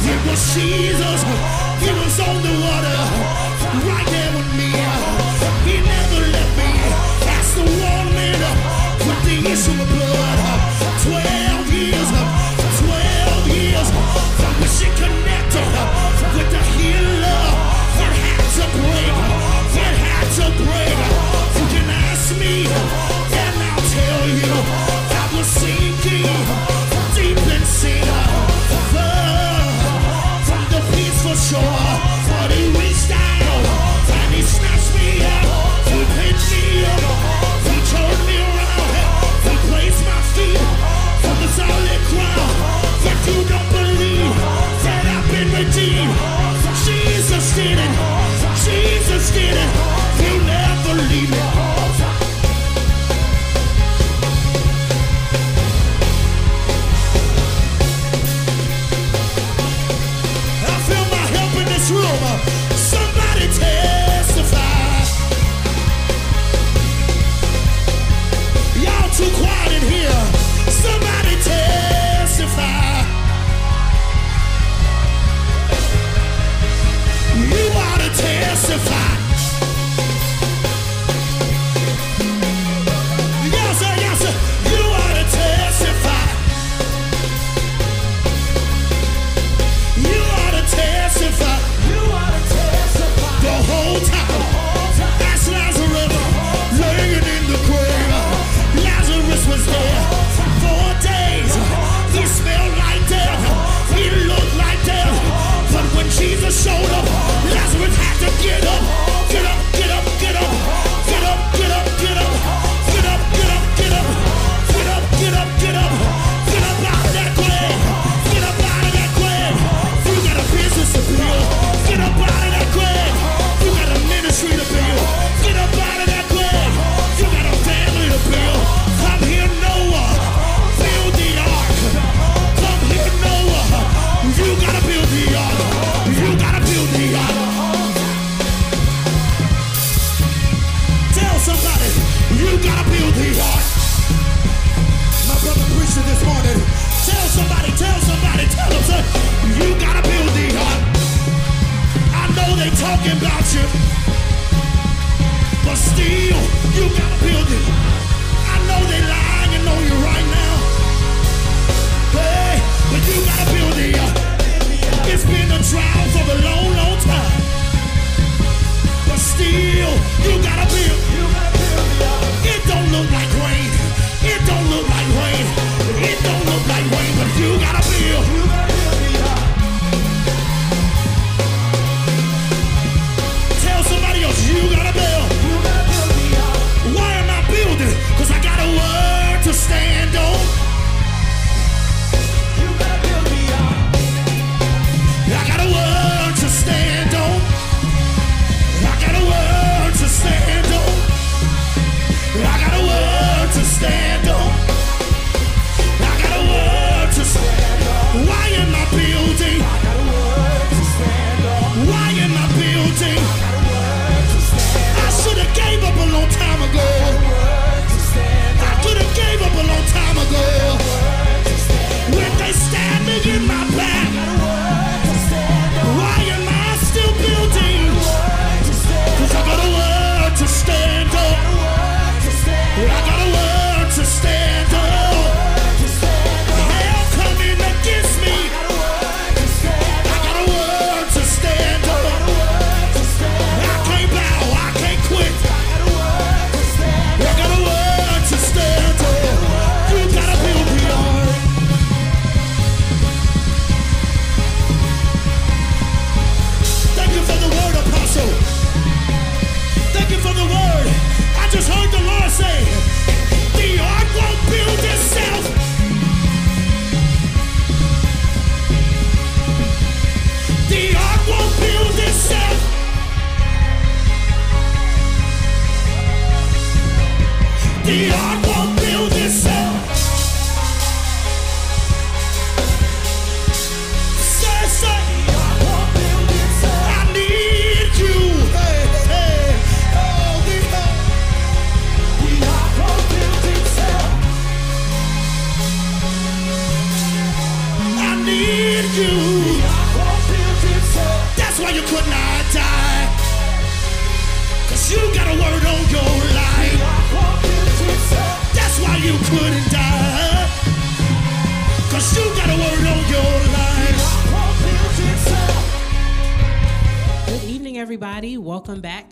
It was Jesus. He was on the water, right there with me. He never left me. That's the one man with the issue of blood. Twelve years.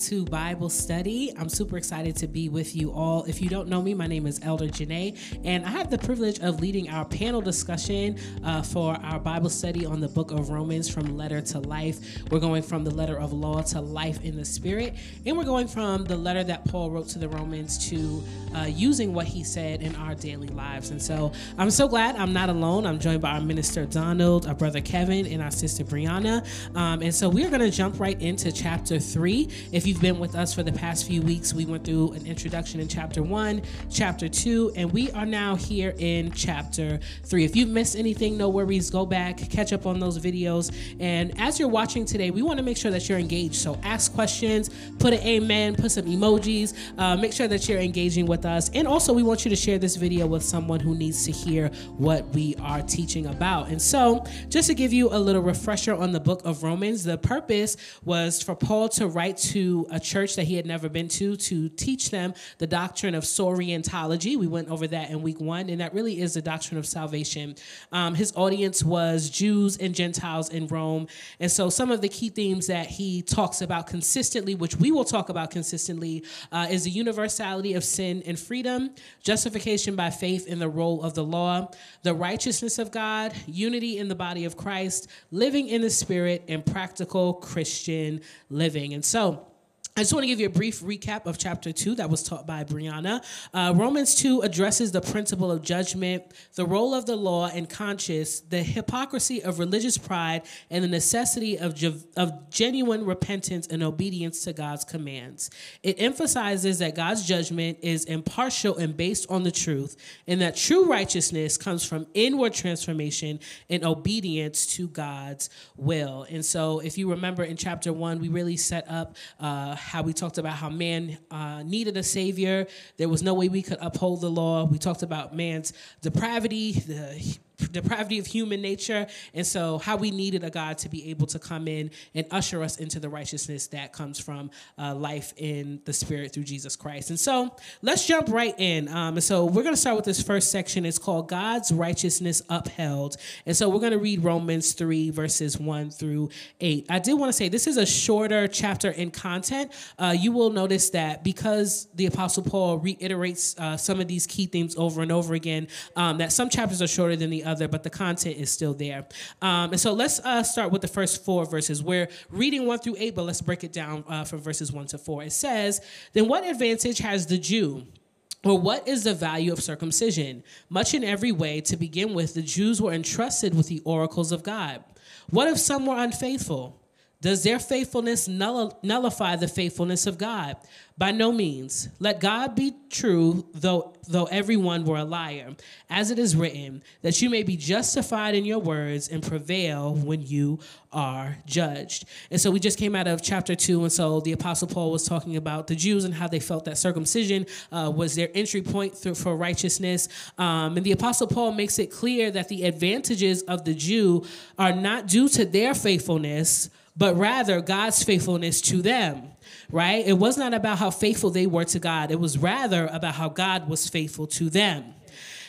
To Bible Study. I'm super excited to be with you all. If you don't know me, my name is Elder Janae, and I have the privilege of leading our panel discussion uh, for our Bible study on the book of Romans from letter to life. We're going from the letter of law to life in the spirit, and we're going from the letter that Paul wrote to the Romans to uh, using what he said in our daily lives. And so I'm so glad I'm not alone. I'm joined by our minister Donald, our brother Kevin, and our sister Brianna. Um, and so we're going to jump right into chapter three. If you've been with us for the past few weeks, we went through an introduction in chapter one, chapter two, and we are now here in chapter three. If you've missed anything, no worries. Go back, catch up on those videos. And as you're watching today, we want to make sure that you're engaged. So ask questions, put an amen, put some emojis, uh, make sure that you're engaging with us. And also, we want you to share this video with someone who needs to hear what we are teaching about. And so, just to give you a little refresher on the book of Romans, the purpose was for Paul to write to a church that he had never been to to teach them the doctrine of soteriology. We went over that in week one, and that really is the doctrine of salvation. Um, his audience was Jews and Gentiles in Rome. And so, some of the key themes that he talks about consistently, which we will talk about consistently, uh, is the universality of sin and freedom, justification by faith in the role of the law, the righteousness of God, unity in the body of Christ, living in the spirit, and practical Christian living. And so, I just want to give you a brief recap of chapter two that was taught by Brianna. Uh, Romans 2 addresses the principle of judgment, the role of the law and conscience, the hypocrisy of religious pride, and the necessity of, of genuine repentance and obedience to God's commands. It emphasizes that God's judgment is impartial and based on the truth, and that true righteousness comes from inward transformation and obedience to God's will. And so, if you remember in chapter one, we really set up. Uh, how we talked about how man uh, needed a savior. There was no way we could uphold the law. We talked about man's depravity, the depravity of human nature, and so how we needed a God to be able to come in and usher us into the righteousness that comes from uh, life in the Spirit through Jesus Christ. And so let's jump right in. Um, and so we're going to start with this first section. It's called God's Righteousness Upheld. And so we're going to read Romans 3, verses 1 through 8. I did want to say this is a shorter chapter in content. Uh, you will notice that because the Apostle Paul reiterates uh, some of these key themes over and over again, um, that some chapters are shorter than the other, but the content is still there. Um, and so let's uh, start with the first four verses. We're reading one through eight, but let's break it down uh, from verses one to four. It says, Then what advantage has the Jew? Or what is the value of circumcision? Much in every way, to begin with, the Jews were entrusted with the oracles of God. What if some were unfaithful? Does their faithfulness null- nullify the faithfulness of God? By no means. Let God be true, though though everyone were a liar, as it is written, that you may be justified in your words and prevail when you are judged. And so we just came out of chapter two, and so the Apostle Paul was talking about the Jews and how they felt that circumcision uh, was their entry point through, for righteousness. Um, and the Apostle Paul makes it clear that the advantages of the Jew are not due to their faithfulness but rather God's faithfulness to them, right? It was not about how faithful they were to God, it was rather about how God was faithful to them.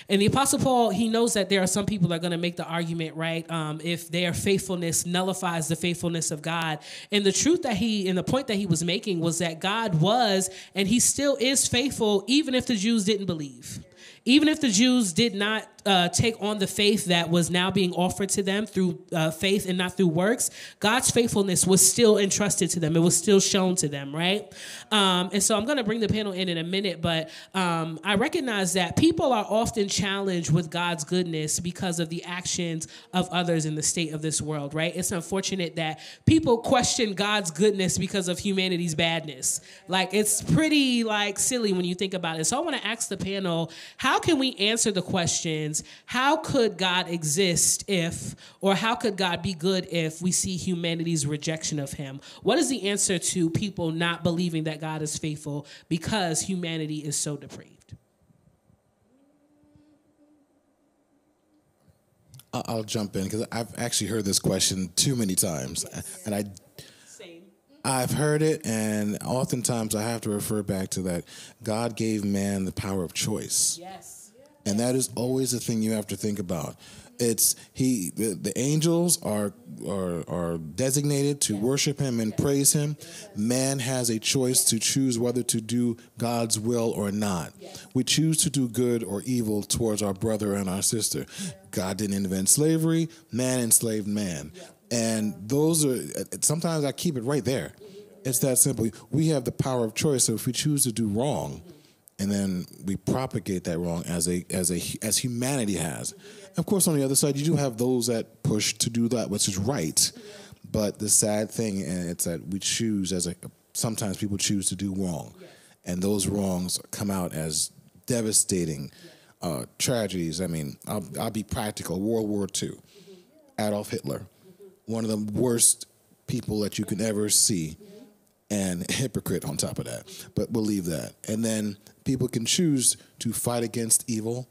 And the Apostle Paul, he knows that there are some people that are going to make the argument, right? Um, if their faithfulness nullifies the faithfulness of God. And the truth that he, and the point that he was making was that God was, and he still is faithful, even if the Jews didn't believe. Even if the Jews did not uh, take on the faith that was now being offered to them through uh, faith and not through works, God's faithfulness was still entrusted to them. It was still shown to them, right? Um, and so I'm going to bring the panel in in a minute, but um, I recognize that people are often challenged with God's goodness because of the actions of others in the state of this world, right? It's unfortunate that people question God's goodness because of humanity's badness. Like it's pretty like silly when you think about it. So I want to ask the panel, how can we answer the questions? How could God exist if, or how could God be good if we see humanity's rejection of Him? What is the answer to people not believing that God is faithful because humanity is so depraved? I'll jump in because I've actually heard this question too many times, and I. I've heard it, and oftentimes I have to refer back to that. God gave man the power of choice, Yes. and that is always the thing you have to think about. It's he. The, the angels are, are are designated to worship him and praise him. Man has a choice to choose whether to do God's will or not. We choose to do good or evil towards our brother and our sister. God didn't invent slavery. Man enslaved man, and those are. Sometimes I keep it right there. It's that simple. We have the power of choice. So if we choose to do wrong, and then we propagate that wrong as a as a as humanity has. Of course, on the other side, you do have those that push to do that which is right. But the sad thing, and it's that we choose as a sometimes people choose to do wrong, and those wrongs come out as devastating uh, tragedies. I mean, I'll, I'll be practical. World War II, Adolf Hitler, one of the worst people that you can ever see and hypocrite on top of that. But we'll leave that. And then people can choose to fight against evil.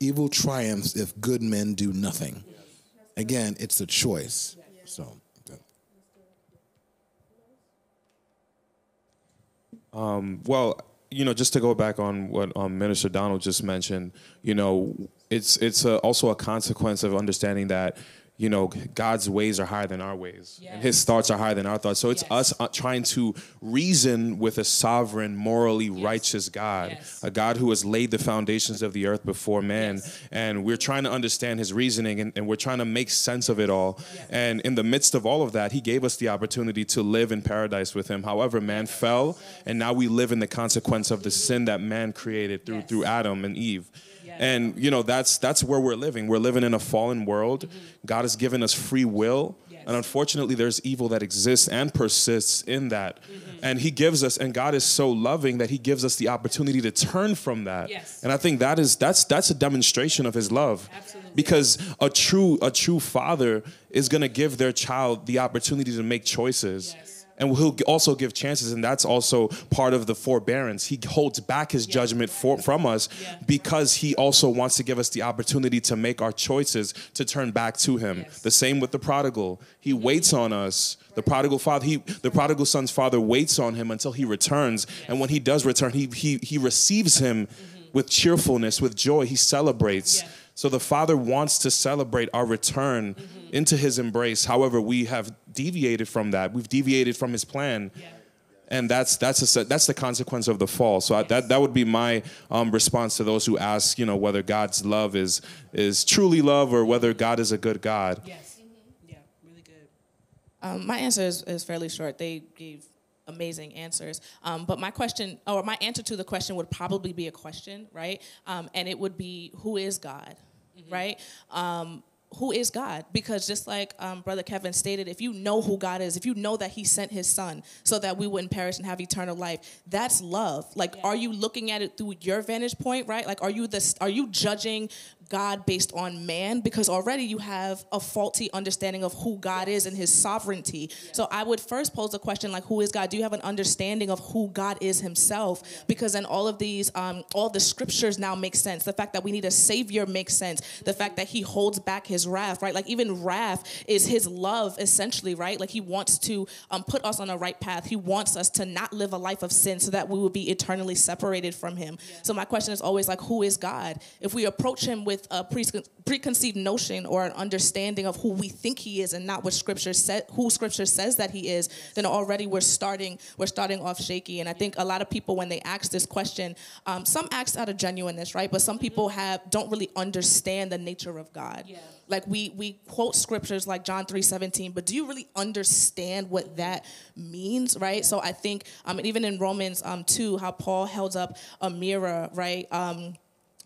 Evil triumphs if good men do nothing. Again, it's a choice. So. Well, you know, just to go back on what um, Minister Donald just mentioned, you know, it's it's a, also a consequence of understanding that you know God's ways are higher than our ways, and His thoughts are higher than our thoughts. So it's Yes. us uh, trying to reason with a sovereign, morally righteous God, Yes. a God who has laid the foundations of the earth before man, Yes. and we're trying to understand His reasoning, and, and we're trying to make sense of it all. And in the midst of all of that, He gave us the opportunity to live in paradise with Him. However, man fell, and now we live in the consequence of the sin that man created through Yes. through Adam and Eve. And you know that's that's where we're living. We're living in a fallen world. God has given us free will, Mm-hmm. Yes. and unfortunately, there's evil that exists and persists in that. Mm-hmm. And He gives us, and God is so loving that He gives us the opportunity to turn from that. Yes. And I think that is that's that's a demonstration of His love. Absolutely. Because a true a true father is going to give their child the opportunity to make choices. Yes. And he'll also give chances, and that's also part of the forbearance. He holds back his judgment for, from us Yeah. because he also wants to give us the opportunity to make our choices to turn back to him. Yes. The same with the prodigal. He waits on us. The prodigal father, he the prodigal son's father waits on him until he returns. And when he does return, he he he receives him mm-hmm. with cheerfulness, with joy. He celebrates. Yeah. So the Father wants to celebrate our return into His embrace. However, we have deviated from that. We've deviated from His plan, and that's that's a, that's the consequence of the fall. So I, that that would be my um, response to those who ask, you know, whether God's love is is truly love or whether God is a good God. Yes. Yeah, really good. Um, my answer is, is fairly short. They gave amazing answers. Um, but my question, or my answer to the question would probably be a question, right? Um, and it would be, who is God, right? Um, who is God? Because just like um, Brother Kevin stated, if you know who God is, if you know that He sent His Son so that we wouldn't perish and have eternal life, that's love. Like, are you looking at it through your vantage point, right? Like, are you the are you judging God based on man? Because already you have a faulty understanding of who God is and His sovereignty. So I would first pose a question like, who is God? Do you have an understanding of who God is Himself? Because then all of these, um, all the scriptures now make sense. The fact that we need a Savior makes sense. The fact that He holds back His wrath, right? Like even wrath is His love, essentially, right? Like He wants to um, put us on the right path. He wants us to not live a life of sin so that we will be eternally separated from Him. So my question is always like, who is God? If we approach Him with a precon- preconceived notion or an understanding of who we think He is and not what Scripture said, who Scripture says that He is, then already we're starting we're starting off shaky. And I think a lot of people when they ask this question, um, some ask out of genuineness, right? But some people have don't really understand the nature of God. Yeah. Like we we quote scriptures like John three seventeen, but do you really understand what that means, right? So I think, um, even in Romans um, two, how Paul held up a mirror, right? Um,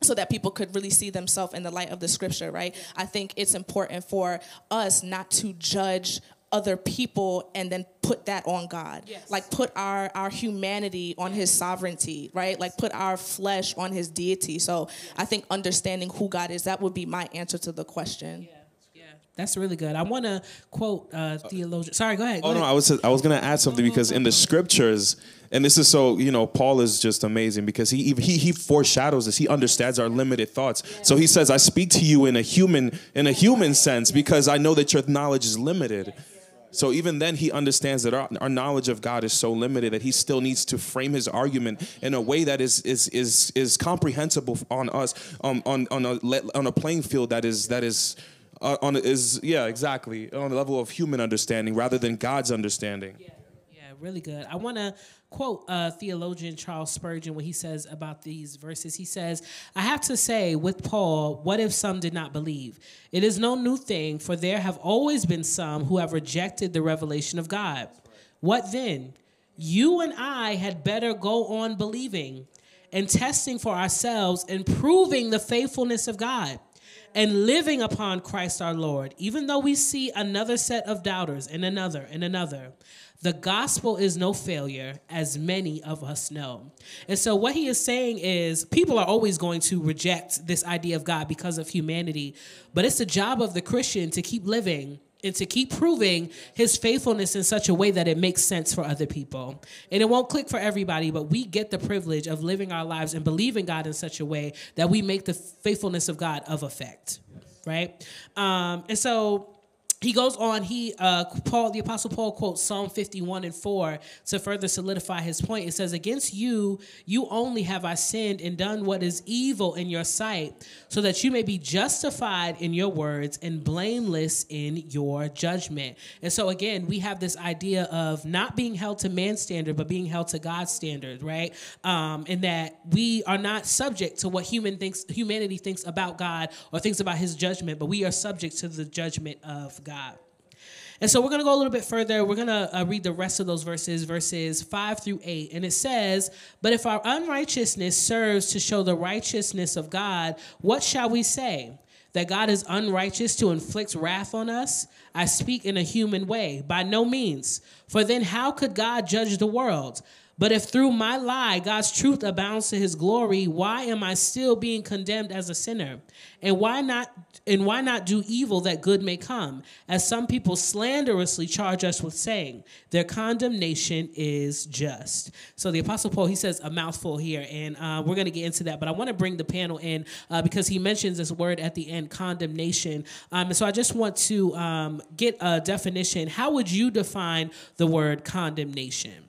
so that people could really see themselves in the light of the scripture, right? I think it's important for us not to judge other people and then put that on God. Yes. Like put our our humanity on his sovereignty, right? Like put our flesh on his deity. So I think understanding who God is, that would be my answer to the question. Yeah. Yeah. That's really good. I want to quote uh, theologian. Sorry, go ahead. Oh go no. I was I was gonna add something because in the scriptures, and this is so you know Paul is just amazing because he he he foreshadows this. He understands our limited thoughts. So he says, "I speak to you in a human in a human sense because I know that your knowledge is limited." So even then, he understands that our, our knowledge of God is so limited that he still needs to frame his argument in a way that is is is is comprehensible on us um, on on a on a playing field that is that is. Uh, on is yeah exactly on the level of human understanding rather than God's understanding. Yeah, yeah really good. I want to quote uh, theologian Charles Spurgeon when he says about these verses. He says, I have to say with Paul, what if some did not believe? It is no new thing, for there have always been some who have rejected the revelation of God. What then? You and I had better go on believing and testing for ourselves and proving the faithfulness of God and living upon Christ our Lord, even though we see another set of doubters and another and another. The gospel is no failure, as many of us know. And so, what he is saying is, people are always going to reject this idea of God because of humanity, but it's the job of the Christian to keep living and to keep proving his faithfulness in such a way that it makes sense for other people. And it won't click for everybody, but we get the privilege of living our lives and believing God in such a way that we make the faithfulness of God of effect, right? Um, and so he goes on he uh, paul the apostle paul quotes psalm 51 and 4 to further solidify his point it says against you you only have i sinned and done what is evil in your sight so that you may be justified in your words and blameless in your judgment and so again we have this idea of not being held to man's standard but being held to god's standard right um, and that we are not subject to what human thinks humanity thinks about god or thinks about his judgment but we are subject to the judgment of God. And so we're going to go a little bit further. We're going to uh, read the rest of those verses, verses 5 through 8. And it says, But if our unrighteousness serves to show the righteousness of God, what shall we say? That God is unrighteous to inflict wrath on us? I speak in a human way. By no means. For then how could God judge the world? But if through my lie God's truth abounds to his glory, why am I still being condemned as a sinner? And why not and why not do evil that good may come? As some people slanderously charge us with saying, their condemnation is just. So the apostle Paul he says a mouthful here, and uh, we're going to get into that. But I want to bring the panel in uh, because he mentions this word at the end, condemnation. Um, and so I just want to um, get a definition. How would you define the word condemnation?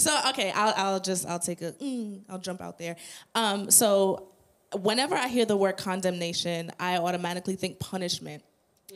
So okay, I'll, I'll just I'll take a mm, I'll jump out there. Um, so whenever I hear the word condemnation, I automatically think punishment.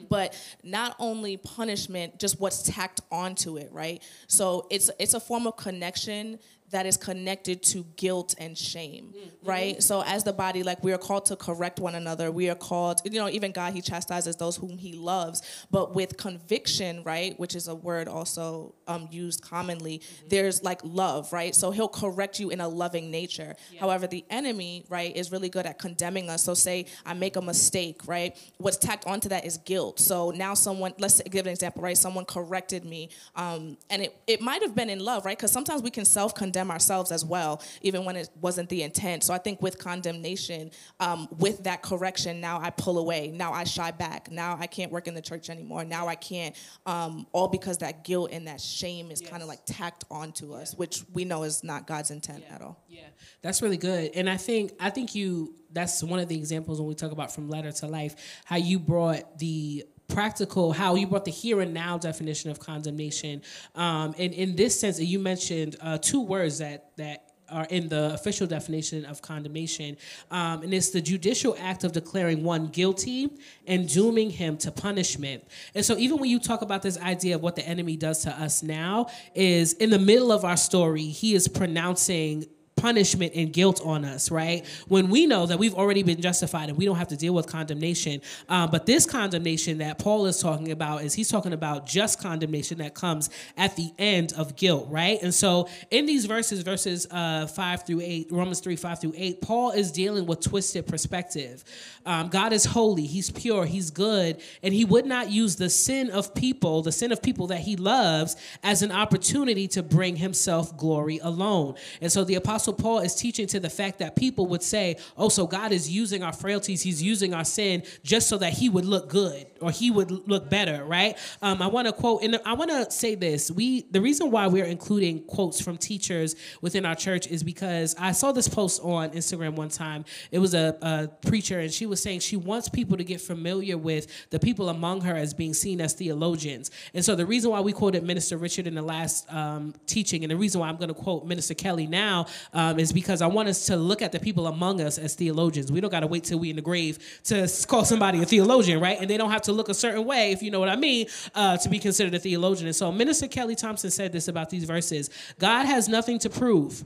But not only punishment, just what's tacked onto it, right? So it's it's a form of connection that is connected to guilt and shame, mm-hmm. right? So as the body, like we are called to correct one another. We are called, you know, even God, He chastises those whom He loves. But with conviction, right, which is a word also um, used commonly, mm-hmm. there's like love, right? So He'll correct you in a loving nature. Yeah. However, the enemy, right, is really good at condemning us. So say I make a mistake, right? What's tacked onto that is guilt. So now someone, let's give an example, right? Someone corrected me, um, and it it might have been in love, right? Because sometimes we can self condemn condemn ourselves as well, even when it wasn't the intent. So I think with condemnation, um, with that correction, now I pull away. Now I shy back. Now I can't work in the church anymore. Now I can't. Um, all because that guilt and that shame is yes. kind of like tacked onto us, which we know is not God's intent yeah. at all. Yeah, that's really good. And I think I think you that's one of the examples when we talk about from letter to life, how you brought the practical how you brought the here and now definition of condemnation um, and in this sense you mentioned uh, two words that that are in the official definition of condemnation, um, and it's the judicial act of declaring one guilty and dooming him to punishment. And so, even when you talk about this idea of what the enemy does to us now, is in the middle of our story, he is pronouncing punishment and guilt on us, right? When we know that we've already been justified and we don't have to deal with condemnation. Um, but this condemnation that Paul is talking about is he's talking about just condemnation that comes at the end of guilt, right? And so in these verses, verses uh, five through eight, Romans 3, five through eight, Paul is dealing with twisted perspective. Um, God is holy, he's pure, he's good, and he would not use the sin of people, the sin of people that he loves, as an opportunity to bring himself glory alone. And so the apostle Apostle Paul is teaching to the fact that people would say, oh, so God is using our frailties, he's using our sin just so that he would look good or he would look better, right? Um, I want to quote, and I want to say this. We the reason why we're including quotes from teachers within our church is because I saw this post on Instagram one time. It was a, a preacher, and she was saying she wants people to get familiar with the people among her as being seen as theologians. And so the reason why we quoted Minister Richard in the last um, teaching, and the reason why I'm going to quote Minister Kelly now, um, is because I want us to look at the people among us as theologians. We don't got to wait till we in the grave to call somebody a theologian, right? And they don't have to look a certain way, if you know what I mean, uh, to be considered a theologian. And so Minister Kelly Thompson said this about these verses God has nothing to prove,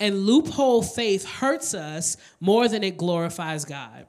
and loophole faith hurts us more than it glorifies God.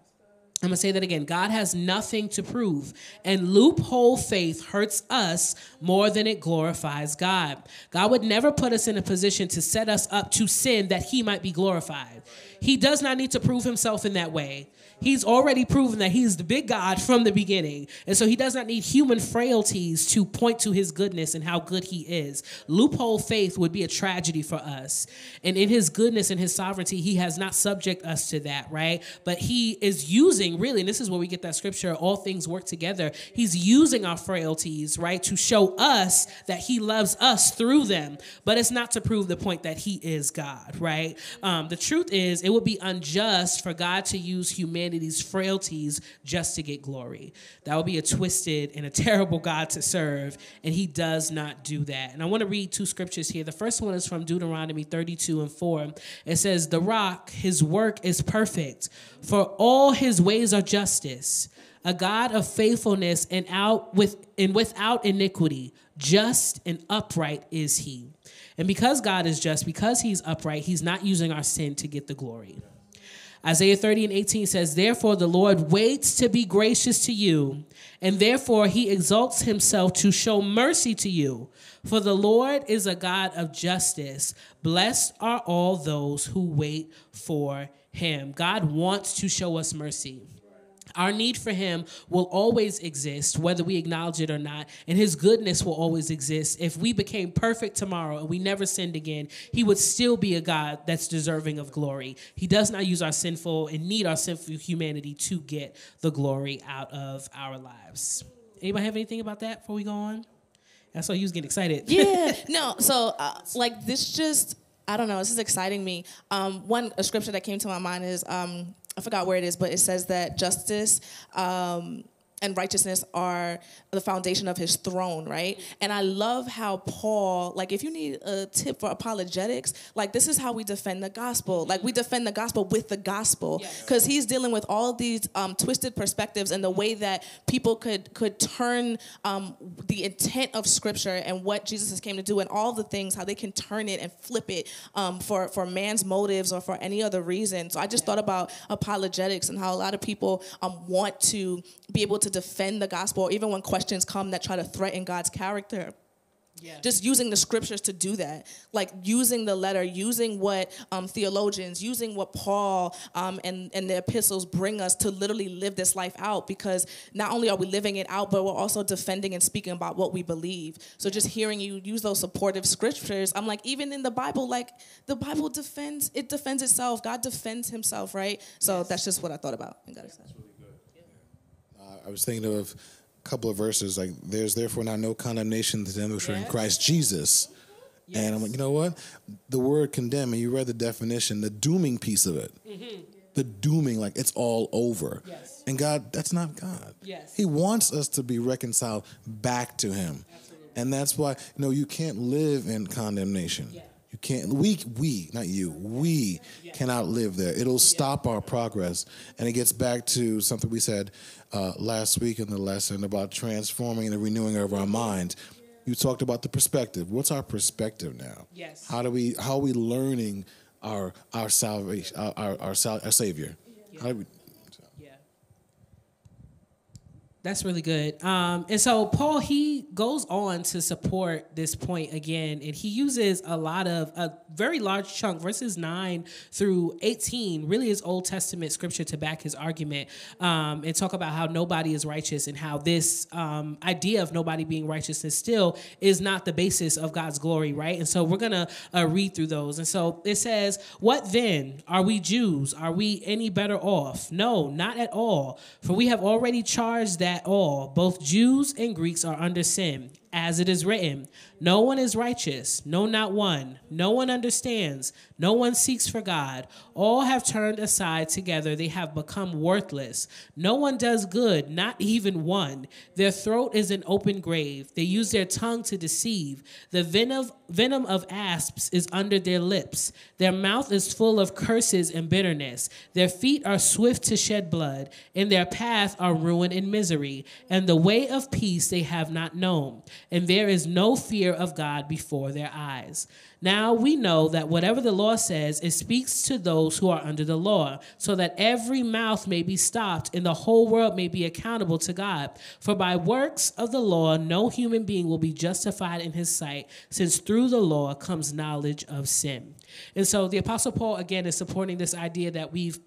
I'm gonna say that again. God has nothing to prove, and loophole faith hurts us more than it glorifies God. God would never put us in a position to set us up to sin that He might be glorified. He does not need to prove Himself in that way. He's already proven that he's the big God from the beginning. And so he does not need human frailties to point to his goodness and how good he is. Loophole faith would be a tragedy for us. And in his goodness and his sovereignty, he has not subject us to that, right? But he is using, really, and this is where we get that scripture, all things work together. He's using our frailties, right, to show us that he loves us through them. But it's not to prove the point that he is God, right? Um, the truth is, it would be unjust for God to use humanity's frailties just to get glory. That would be a twisted and a terrible God to serve, and he does not do that. And I want to read two scriptures here. The first one is from Deuteronomy 32 and 4. It says, The rock, his work is perfect, for all his ways are justice. A God of faithfulness and out with and without iniquity, just and upright is he. And because God is just, because he's upright, he's not using our sin to get the glory. Isaiah 30 and 18 says, Therefore the Lord waits to be gracious to you, and therefore he exalts himself to show mercy to you. For the Lord is a God of justice. Blessed are all those who wait for him. God wants to show us mercy. Our need for him will always exist, whether we acknowledge it or not, and his goodness will always exist. If we became perfect tomorrow and we never sinned again, he would still be a God that's deserving of glory. He does not use our sinful and need our sinful humanity to get the glory out of our lives. Anybody have anything about that before we go on? I saw you was getting excited. yeah no so uh, like this just i don't know this is exciting me um, one a scripture that came to my mind is um, i forgot where it is but it says that justice um, and righteousness are the foundation of his throne right? And i love how paul like if you need a tip for apologetics like this is how we defend the gospel. Like we defend the gospel with the gospel. Because he's dealing with all these um, twisted perspectives and the way that people could could turn um, the intent of scripture and what jesus has came to do and all the things how they can turn it and flip it um, for for man's motives or for any other reason. So i just thought about apologetics and how a lot of people um, want to be able to defend the gospel or even when questions come that try to threaten god's character. Yeah. just using the scriptures to do that. Like using the letter using what um, theologians using what paul um, and, and the epistles bring us to literally live this life out because not only are we living it out but we're also defending and speaking about what we believe. So just hearing you use those supportive scriptures i'm like even in the bible like the bible defends it defends itself. God defends himself right? So that's just what i thought about and got excited I was thinking of a couple of verses like, "There's therefore now no condemnation to them which are in Christ Jesus." And I'm like, you know what? The word condemn, and you read the definition, the dooming piece of it. Mm-hmm. The dooming, like it's all over. Yes. And God, that's not God. Yes. He wants us to be reconciled back to Him. And that's why, you know, you can't live in condemnation. Yeah. You can't, we, we, not you, we cannot live there. It'll stop our progress. And it gets back to something we said uh, last week in the lesson about transforming and renewing of our mind. You talked about the perspective. What's our perspective now? Yes. How do we, how are we learning our, our salvation, our, our, our, our Savior? How do we, Yeah. That's really good. Um, and so Paul he goes on to support this point again, and he uses a lot of a very large chunk, verses nine through eighteen, really is Old Testament scripture to back his argument, um, and talk about how nobody is righteous and how this um, idea of nobody being righteous is still is not the basis of God's glory, right? And so we're gonna uh, read through those. And so it says, "What then? Are we Jews? Are we any better off? No, not at all. For we have already charged that." At all. Both Jews and Greeks are under sin. As it is written, no one is righteous, no, not one. No one understands, no one seeks for God. All have turned aside together, they have become worthless. No one does good, not even one. Their throat is an open grave. They use their tongue to deceive. The venom, venom of asps is under their lips. Their mouth is full of curses and bitterness. Their feet are swift to shed blood. In their path are ruin and misery. And the way of peace they have not known and there is no fear of God before their eyes. Now we know that whatever the law says, it speaks to those who are under the law, so that every mouth may be stopped and the whole world may be accountable to God. For by works of the law, no human being will be justified in his sight, since through the law comes knowledge of sin. And so the Apostle Paul, again, is supporting this idea that we've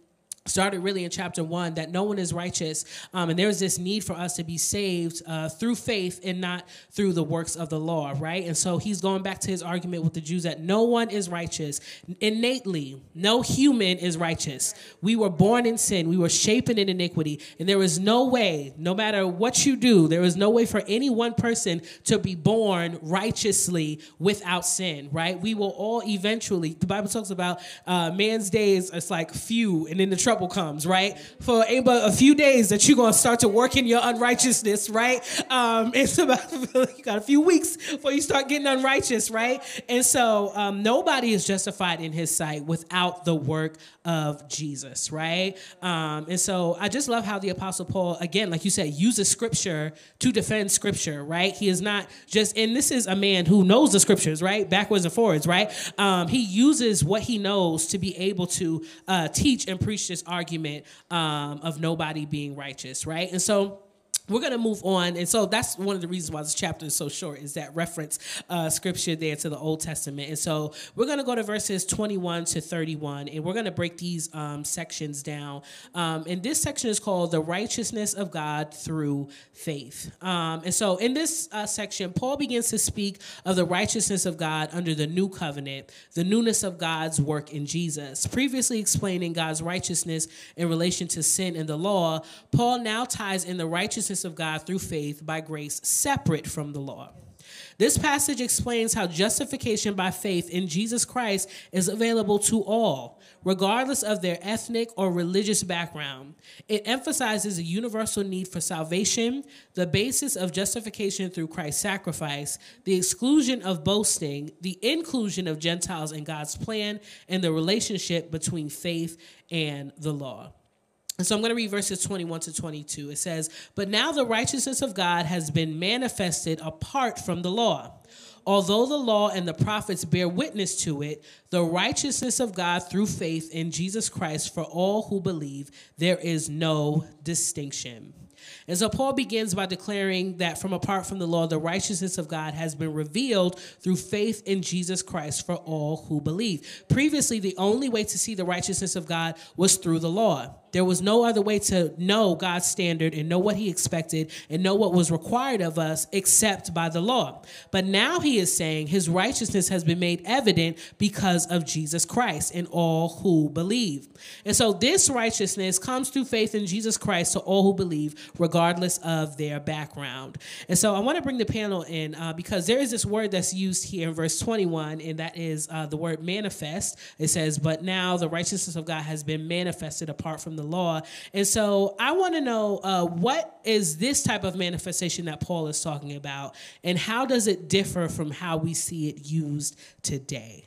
started really in chapter one that no one is righteous um, and there's this need for us to be saved uh, through faith and not through the works of the law right? And so he's going back to his argument with the jews that no one is righteous. Innately no human is righteous. We were born in sin. We were shapen in iniquity. And there is no way no matter what you do there is no way for any one person to be born righteously without sin right? We will all eventually the bible talks about uh, man's days it's like few. And in the trouble trouble comes, right? For a few days that you're to start to work in your unrighteousness, right? Um, it's about, you got a few weeks before you start getting unrighteous, right? And so um, nobody is justified in his sight without the work of Jesus, right? Um, and so I just love how the Apostle Paul, again, like you said, uses scripture to defend scripture, right? He is not just, and this is a man who knows the scriptures, right? Backwards and forwards, right? Um, he uses what he knows to be able to uh, teach and preach this argument um, of nobody being righteous, right? And so we're going to move on and so that's one of the reasons why this chapter is so short is that reference uh, scripture there to the old testament. And so we're going to go to verses 21 to 31 and we're going to break these um, sections down. Um, and this section is called the righteousness of god through faith. Um, and so in this uh, section paul begins to speak of the righteousness of god under the new covenant the newness of god's work in jesus. Previously explaining god's righteousness in relation to sin and the law paul now ties in the righteousness righteousness of God through faith by grace separate from the law. This passage explains how justification by faith in Jesus Christ is available to all, regardless of their ethnic or religious background. It emphasizes a universal need for salvation, the basis of justification through Christ's sacrifice, the exclusion of boasting, the inclusion of Gentiles in God's plan, and the relationship between faith and the law. And so I'm going to read verses 21 to 22. It says, But now the righteousness of God has been manifested apart from the law. Although the law and the prophets bear witness to it, the righteousness of God through faith in Jesus Christ for all who believe, there is no distinction. And so Paul begins by declaring that from apart from the law, the righteousness of God has been revealed through faith in Jesus Christ for all who believe. Previously, the only way to see the righteousness of God was through the law. There was no other way to know God's standard and know what he expected and know what was required of us except by the law. But now he is saying his righteousness has been made evident because of Jesus Christ and all who believe. And so this righteousness comes through faith in Jesus Christ to all who believe, regardless of their background. And so I want to bring the panel in uh, because there is this word that's used here in verse 21, and that is uh, the word manifest. It says, But now the righteousness of God has been manifested apart from the law. And so I want to know uh, what is this type of manifestation that Paul is talking about, and how does it differ from how we see it used today?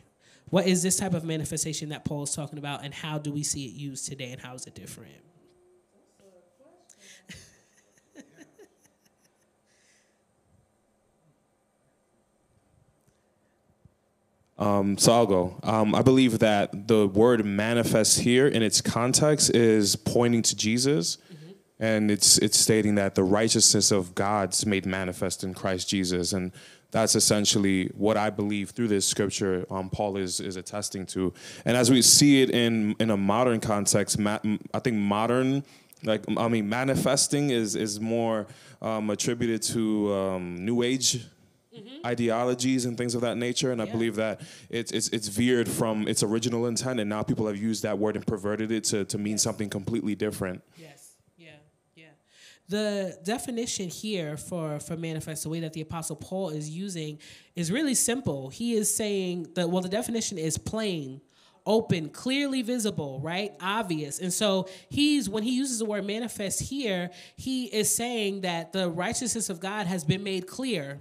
What is this type of manifestation that Paul is talking about, and how do we see it used today, and how is it different? Um, so I'll go. Um, I believe that the word manifest here in its context is pointing to Jesus. Mm-hmm. and it's it's stating that the righteousness of God's made manifest in Christ Jesus, and that's essentially what I believe through this scripture. Um, Paul is is attesting to, and as we see it in in a modern context, ma- I think modern. Like I mean, manifesting is is more um, attributed to um, New Age Mm-hmm. ideologies and things of that nature. And I believe that it's, it's it's veered from its original intent, and now people have used that word and perverted it to to mean something completely different. Yes. Yeah. Yeah. The definition here for for manifest, the way that the apostle Paul is using, is really simple. He is saying that well, the definition is plain. Open, clearly visible, right? Obvious. And so he's, when he uses the word manifest here, he is saying that the righteousness of God has been made clear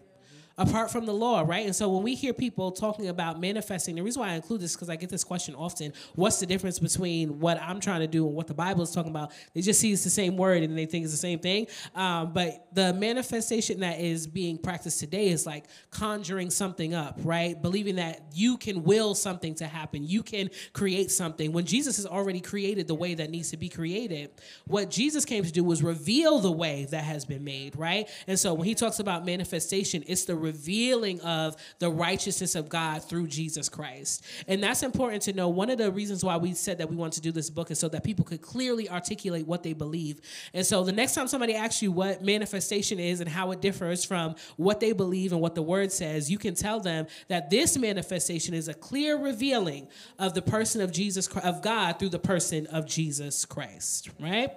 apart from the law, right? And so when we hear people talking about manifesting, the reason why I include this because I get this question often: What's the difference between what I'm trying to do and what the Bible is talking about? They just see it's the same word and they think it's the same thing. Um, but the manifestation that is being practiced today is like conjuring something up, right? Believing that you can will something to happen, you can create something. When Jesus has already created the way that needs to be created, what Jesus came to do was reveal the way that has been made, right? And so when he talks about manifestation, it's the revealing of the righteousness of God through Jesus Christ. And that's important to know. One of the reasons why we said that we want to do this book is so that people could clearly articulate what they believe. And so the next time somebody asks you what manifestation is and how it differs from what they believe and what the word says, you can tell them that this manifestation is a clear revealing of the person of Jesus of God through the person of Jesus Christ, right?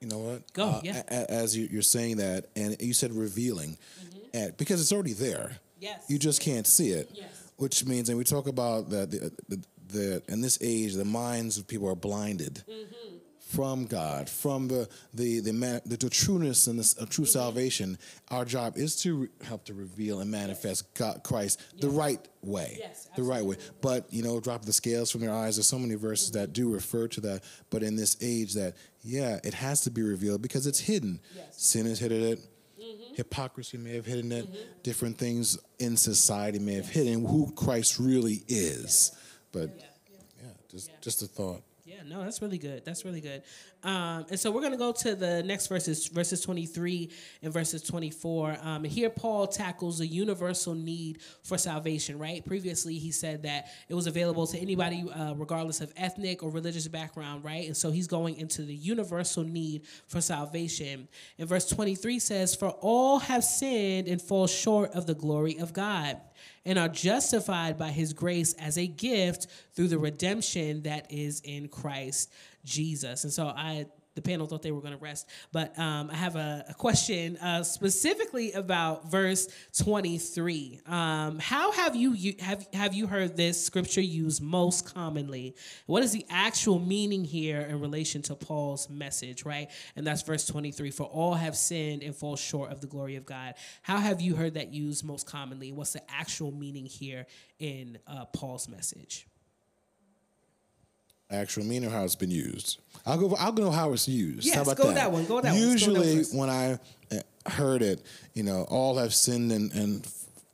You know what? Go, Uh, yeah. a- as you, you're saying that, and you said revealing, and because it's already there. Mm-hmm. Yes. You just can't see it. Yes. Which means, and we talk about that the, the, the in this age, the minds of people are blinded Mm-hmm. from God, from the the the, man, the, the trueness and the true Mm-hmm. salvation. Our job is to re- help to reveal and manifest God, Christ the right way, Yes, the right way. But you know, drop the scales from their eyes. There's so many verses that do refer to that. But in this age, that yeah, it has to be revealed because it's hidden. Sin has hidden it. Hypocrisy may have hidden it. Mm-hmm. Different things in society may have hidden who Christ really is. But yeah, just just a thought. Yeah, no, that's really good. That's really good. Um, and so we're going to go to the next verses, verses 23 and verses 24. Um, here Paul tackles the universal need for salvation, right? Previously, he said that it was available to anybody, uh, regardless of ethnic or religious background, right? And so he's going into the universal need for salvation. And verse 23 says, For all have sinned and fall short of the glory of God and are justified by his grace as a gift through the redemption that is in Christ Jesus. And so I the panel thought they were going to rest, but um, I have a, a question uh, specifically about verse 23. Um, how have you, you have have you heard this scripture used most commonly? What is the actual meaning here in relation to Paul's message, right? And that's verse 23. For all have sinned and fall short of the glory of God. How have you heard that used most commonly? What's the actual meaning here in uh, Paul's message? Actual meaning or how it's been used. I'll go. I'll go how it's used. Yes, how about go that? that one, go that one. Let's go that Usually, first. when I uh, heard it, you know, all have sinned and, and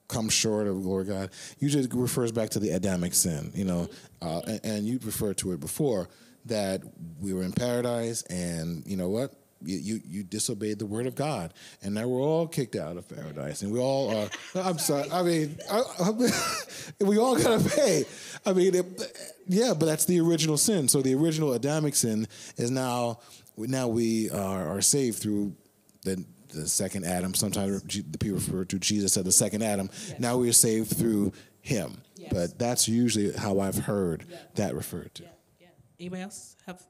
come short of glory God. Usually, it refers back to the Adamic sin. You know, uh, and, and you referred to it before that we were in paradise, and you know what? You, you you disobeyed the word of God, and now we're all kicked out of paradise, and we all are. I'm sorry. I mean, I, I, we all gotta pay. I mean, it, yeah, but that's the original sin. So the original Adamic sin is now now we are, are saved through the the second Adam. Sometimes the people refer to Jesus as the second Adam. Now we are saved through Him. Yes. But that's usually how I've heard that referred to. Yeah. Anybody else have?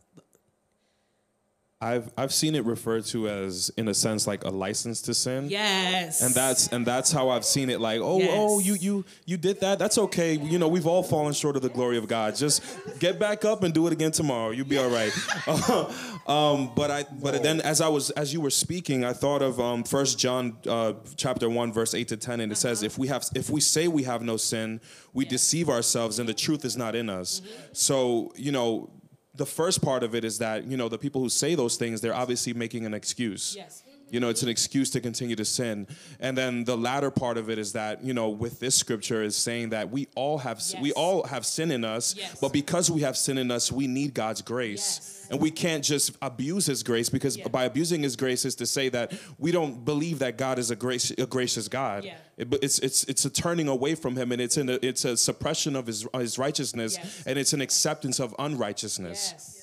I've I've seen it referred to as, in a sense, like a license to sin. Yes. And that's and that's how I've seen it. Like, oh, Yes. oh, you you you did that. That's okay. You know, we've all fallen short of the glory of God. Just get back up and do it again tomorrow. You'll be all right. um, but I but then as I was as you were speaking, I thought of um, First John uh, chapter one verse eight to ten, and it says, if we have if we say we have no sin, we deceive ourselves, and the truth is not in us. So you know. The first part of it is that you know the people who say those things they're obviously making an excuse. Yes. You know, it's an excuse to continue to sin. And then the latter part of it is that, you know, with this scripture is saying that we all have we all have sin in us, Yes. but because we have sin in us, we need God's grace. Yes. And we can't just abuse his grace because Yeah. by abusing his grace is to say that we don't believe that God is a grace a gracious God. Yeah. It- it's it's it's a turning away from him and it's in a, it's a suppression of his his righteousness Yes. and it's an acceptance of unrighteousness.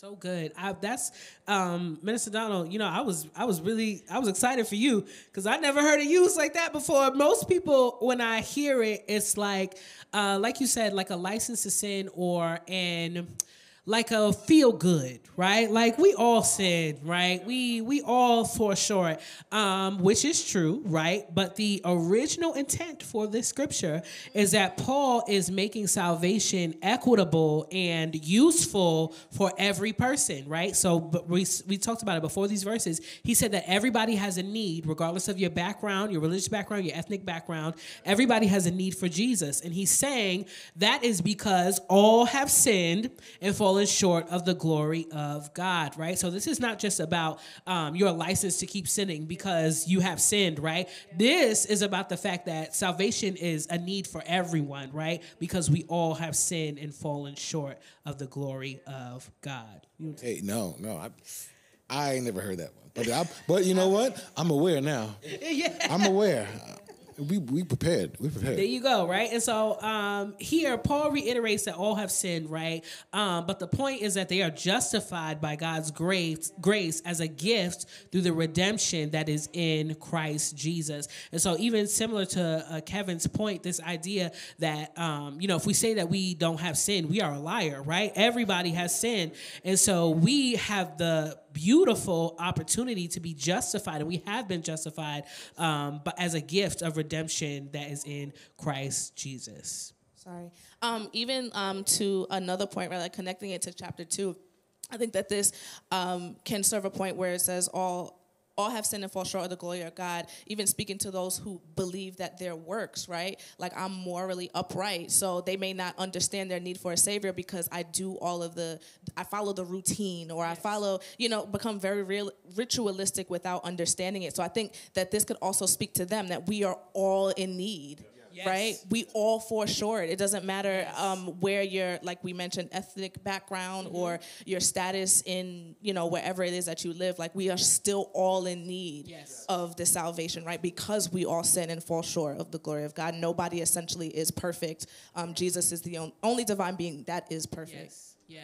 So good. I, that's um, Minister Donald. You know, I was I was really I was excited for you because I never heard it used like that before. Most people, when I hear it, it's like uh, like you said, like a license to sin or an like a feel good, right? Like we all sin, right? We we all fall short, um, which is true, right? But the original intent for this scripture is that Paul is making salvation equitable and useful for every person, right? So, but we we talked about it before these verses. He said that everybody has a need, regardless of your background, your religious background, your ethnic background. Everybody has a need for Jesus, and he's saying that is because all have sinned and fallen short of the glory of God, right? So this is not just about um, your license to keep sinning because you have sinned, right? This is about the fact that salvation is a need for everyone, right? Because we all have sinned and fallen short of the glory of God. Hey, no, no, I, I ain't never heard that one. But I, but you know what? I'm aware now. yeah. I'm aware. We we prepared. We prepared. There you go, right? And so um, here, Paul reiterates that all have sinned, right? Um, but the point is that they are justified by God's grace, grace as a gift through the redemption that is in Christ Jesus. And so, even similar to uh, Kevin's point, this idea that um, you know, if we say that we don't have sin, we are a liar, right? Everybody has sin, and so we have the beautiful opportunity to be justified, and we have been justified, um, but as a gift of redemption that is in Christ Jesus. Sorry. Um, even um, to another point, right, like connecting it to chapter two, I think that this um, can serve a point where it says all all have sinned and fall short of the glory of God. Even speaking to those who believe that their works, right, like I'm morally upright, so they may not understand their need for a savior because I do all of the, I follow the routine or I follow, you know, become very real ritualistic without understanding it. So I think that this could also speak to them that we are all in need Yes. right? We all fall short. It doesn't matter um, where your, like we mentioned, ethnic background Mm-hmm. or your status in, you know, wherever it is that you live. Like we are still all in need Yes. of the salvation, right? Because we all sin and fall short of the glory of God. Nobody essentially is perfect. Um, Jesus is the on- only divine being that is perfect. Yes. Yeah.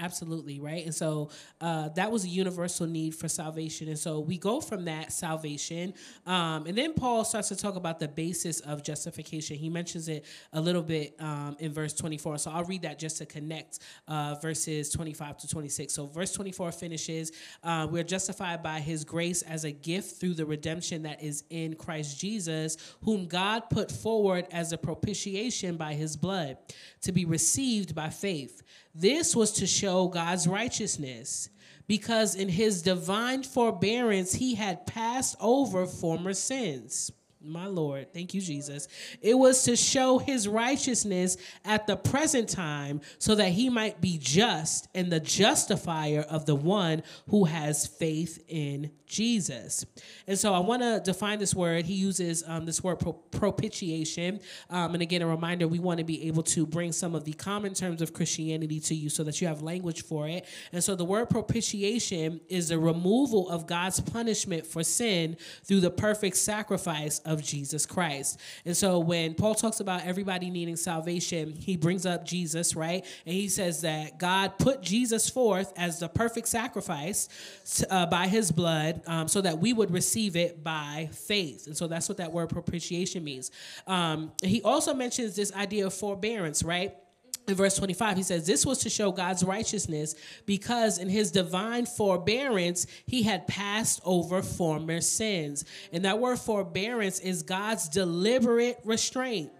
Absolutely, right? And so uh, that was a universal need for salvation. And so we go from that salvation. Um, and then Paul starts to talk about the basis of justification. He mentions it a little bit um, in verse 24. So I'll read that just to connect uh, verses 25 to 26. So verse 24 finishes uh, We're justified by his grace as a gift through the redemption that is in Christ Jesus, whom God put forward as a propitiation by his blood to be received by faith. This was to show God's righteousness, because in his divine forbearance he had passed over former sins. My Lord, thank you, Jesus. It was to show his righteousness at the present time so that he might be just and the justifier of the one who has faith in Jesus. And so I want to define this word. He uses um, this word pro- propitiation. Um, and again, a reminder we want to be able to bring some of the common terms of Christianity to you so that you have language for it. And so the word propitiation is the removal of God's punishment for sin through the perfect sacrifice of Jesus Christ. And so when Paul talks about everybody needing salvation, he brings up Jesus, right? And he says that God put Jesus forth as the perfect sacrifice uh, by his blood um, so that we would receive it by faith. And so that's what that word propitiation means. Um, he also mentions this idea of forbearance, right? In verse 25, he says, This was to show God's righteousness because in his divine forbearance, he had passed over former sins. And that word forbearance is God's deliberate restraint.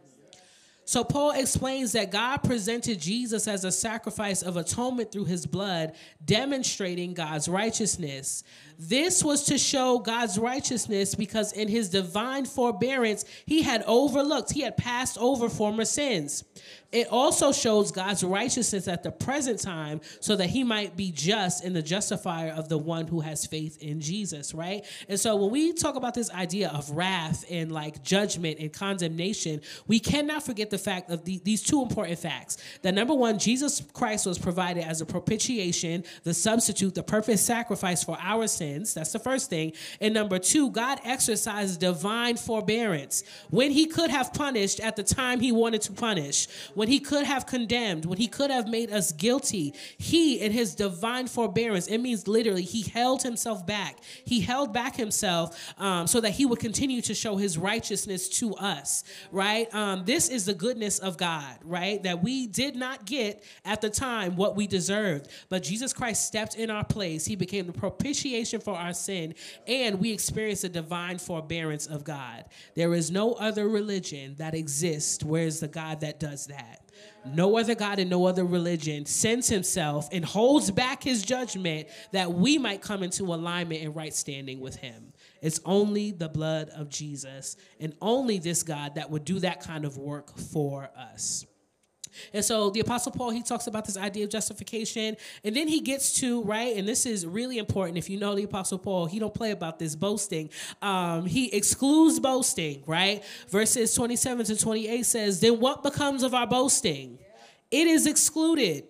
So Paul explains that God presented Jesus as a sacrifice of atonement through his blood, demonstrating God's righteousness. This was to show God's righteousness because in his divine forbearance, he had overlooked, he had passed over former sins. It also shows God's righteousness at the present time so that he might be just and the justifier of the one who has faith in Jesus, right? And so when we talk about this idea of wrath and like judgment and condemnation, we cannot forget the fact of the, these two important facts. That number one, Jesus Christ was provided as a propitiation, the substitute, the perfect sacrifice for our sins. That's the first thing. And number two, God exercised divine forbearance when he could have punished at the time he wanted to punish when he could have condemned, when he could have made us guilty, he, in his divine forbearance, it means literally, he held himself back. He held back himself um, so that he would continue to show his righteousness to us, right? Um, this is the goodness of God, right? That we did not get at the time what we deserved, but Jesus Christ stepped in our place. He became the propitiation for our sin, and we experience the divine forbearance of God. There is no other religion that exists where is the God that does that. No other God and no other religion sends himself and holds back his judgment that we might come into alignment and right standing with him. It's only the blood of Jesus and only this God that would do that kind of work for us. And so the Apostle Paul, he talks about this idea of justification. And then he gets to, right, and this is really important. If you know the Apostle Paul, he don't play about this boasting. Um, he excludes boasting, right? Verses 27 to 28 says, Then what becomes of our boasting? It is excluded.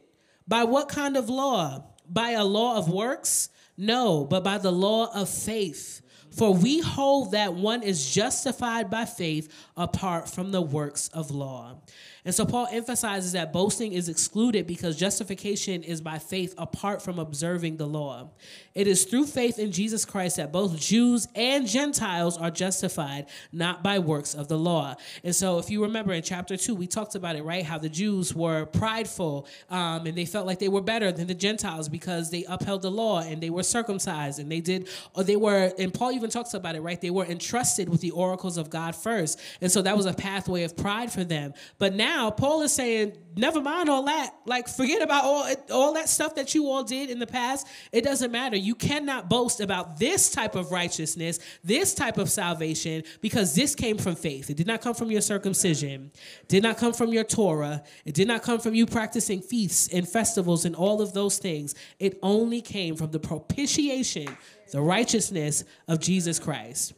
By what kind of law? By a law of works? No, but by the law of faith. For we hold that one is justified by faith apart from the works of law. And so Paul emphasizes that boasting is excluded because justification is by faith apart from observing the law. It is through faith in Jesus Christ that both Jews and Gentiles are justified, not by works of the law. And so, if you remember in chapter two, we talked about it, right? How the Jews were prideful um, and they felt like they were better than the Gentiles because they upheld the law and they were circumcised and they did, or they were, and Paul even talks about it, right? They were entrusted with the oracles of God first. And so that was a pathway of pride for them. But now, Paul is saying, never mind all that. Like, forget about all, all that stuff that you all did in the past. It doesn't matter. You cannot boast about this type of righteousness, this type of salvation, because this came from faith. It did not come from your circumcision, did not come from your Torah, it did not come from you practicing feasts and festivals and all of those things. It only came from the propitiation, the righteousness of Jesus Christ.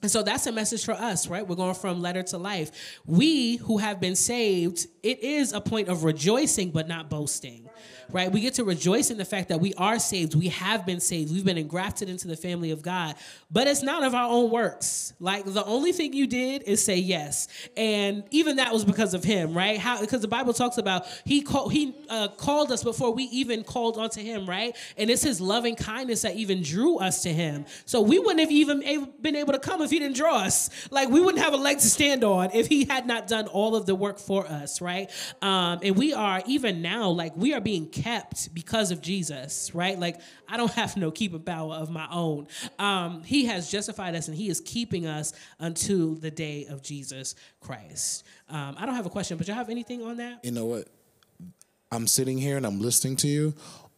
And so that's a message for us, right? We're going from letter to life. We who have been saved, it is a point of rejoicing, but not boasting, right? We get to rejoice in the fact that we are saved. We have been saved. We've been engrafted into the family of God, but it's not of our own works. Like the only thing you did is say yes. And even that was because of him, right? How, because the Bible talks about he called, he uh, called us before we even called onto him, right? And it's his loving kindness that even drew us to him. So we wouldn't have even been able to come if he didn't draw us. Like we wouldn't have a leg to stand on if he had not done all of the work for us, right? Um, and we are even now like we are being kept because of Jesus, right? Like I don't have no keeping power of my own. Um, he has justified us and he is keeping us until the day of Jesus Christ. Um, I don't have a question, but y'all have anything on that? You know what? I'm sitting here and I'm listening to you.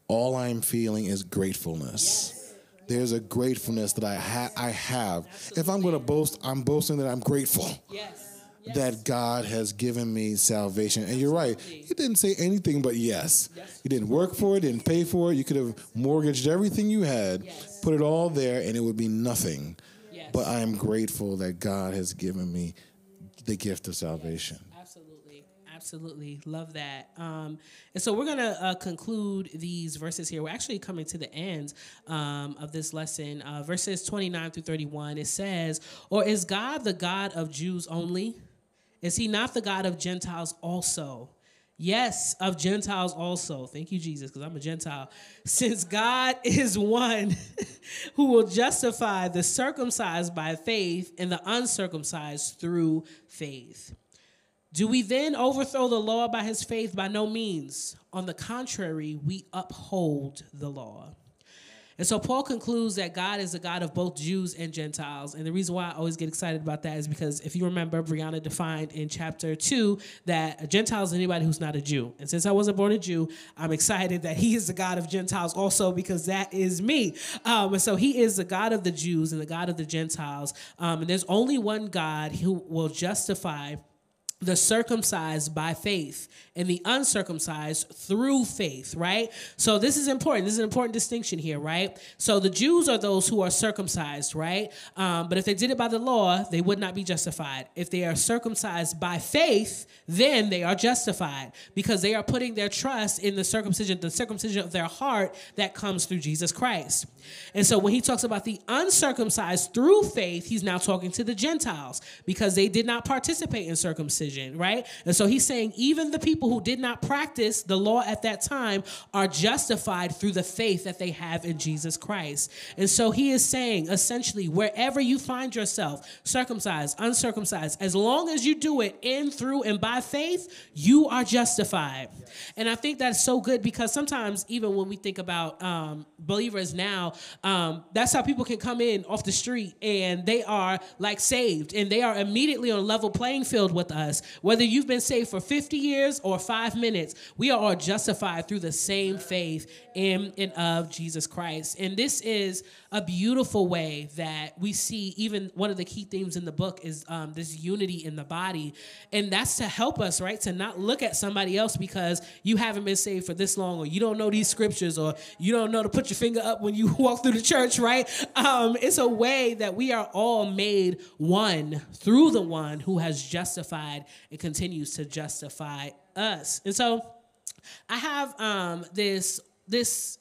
All I'm feeling is gratefulness. There's a gratefulness that I ha- I have. If I'm going to boast, I'm boasting that I'm grateful Yes. That God has given me salvation. And you're right. He didn't say anything but yes. You didn't work for it, didn't pay for it. You could have mortgaged everything you had, Yes. put it all there, and it would be nothing. Yes. But I am grateful that God has given me the gift of salvation. Absolutely. Absolutely. Love that. Um, and so we're going to uh, conclude these verses here. We're actually coming to the end um, of this lesson. Uh, verses 29 through 31, it says, Or is God the God of Jews only? Is he not the God of Gentiles also? Yes, of Gentiles also. Thank you, Jesus, because I'm a Gentile. Since God is one who will justify the circumcised by faith and the uncircumcised through faith. Do we then overthrow the law by his faith? By no means. On the contrary, we uphold the law. And so Paul concludes that God is a God of both Jews and Gentiles. And the reason why I always get excited about that is because if you remember, Brianna defined in chapter two that a Gentile is anybody who's not a Jew. And since I wasn't born a Jew, I'm excited that he is the God of Gentiles also because that is me. Um, and so he is the God of the Jews and the God of the Gentiles. Um, and there's only one God who will justify the circumcised by faith and the uncircumcised through faith, right? So this is important. This is an important distinction here, right? So the Jews are those who are circumcised, right? Um, but if they did it by the law, they would not be justified. If they are circumcised by faith, then they are justified because they are putting their trust in the circumcision, the circumcision of their heart that comes through Jesus Christ. And so when he talks about the uncircumcised through faith, he's now talking to the Gentiles because they did not participate in circumcision, right? And so he's saying even the people who did not practice the law at that time are justified through the faith that they have in Jesus Christ. And so he is saying essentially, wherever you find yourself, circumcised, uncircumcised, as long as you do it in, through, and by faith, you are justified. And I think that's so good because sometimes, even when we think about um, believers now, um, that's how people can come in off the street and they are like saved and they are immediately on a level playing field with us. Whether you've been saved for 50 years or five minutes, we are all justified through the same faith in and of Jesus Christ. And this is a beautiful way that we see even one of the key themes in the book is um, this unity in the body. And that's to help us, right? To not look at somebody else because you haven't been saved for this long or you don't know these scriptures or you don't know to put your finger up when you walk through the church, right? Um, it's a way that we are all made one through the one who has justified and continues to justify us. And so I have um, this this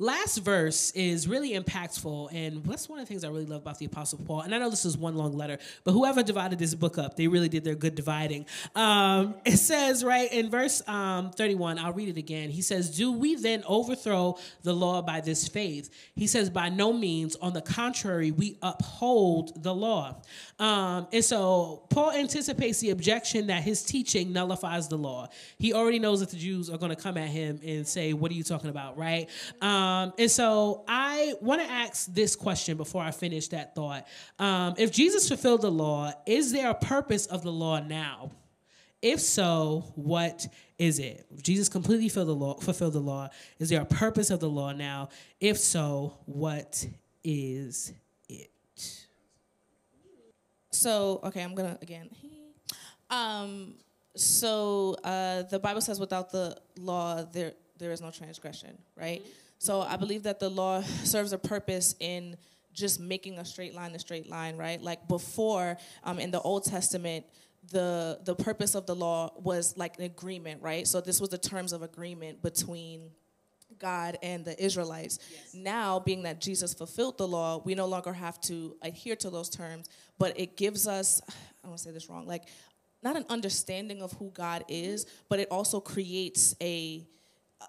last verse is really impactful and that's one of the things i really love about the apostle paul and i know this is one long letter but whoever divided this book up they really did their good dividing. Um, it says right in verse um, 31 i'll read it again. He says do we then overthrow the law by this faith? He says by no means. On the contrary we uphold the law. Um, and so paul anticipates the objection that his teaching nullifies the law. He already knows that the jews are going to come at him and say what are you talking about? Right? Um, and so I want to ask this question before I finish that thought. Um, if Jesus fulfilled the law, is there a purpose of the law now? If so, what is it? If Jesus completely fulfilled the law, fulfilled the law, is there a purpose of the law now? If so, what is it? So, okay, I'm gonna again. Um, so uh, the Bible says, without the law, there there is no transgression, right? So I believe that the law serves a purpose in just making a straight line a straight line, right? Like before, um, in the Old Testament, the the purpose of the law was like an agreement, right? So this was the terms of agreement between God and the Israelites. Now, being that Jesus fulfilled the law, we no longer have to adhere to those terms, but it gives us, I don't want to say this wrong, like not an understanding of who God is, but it also creates a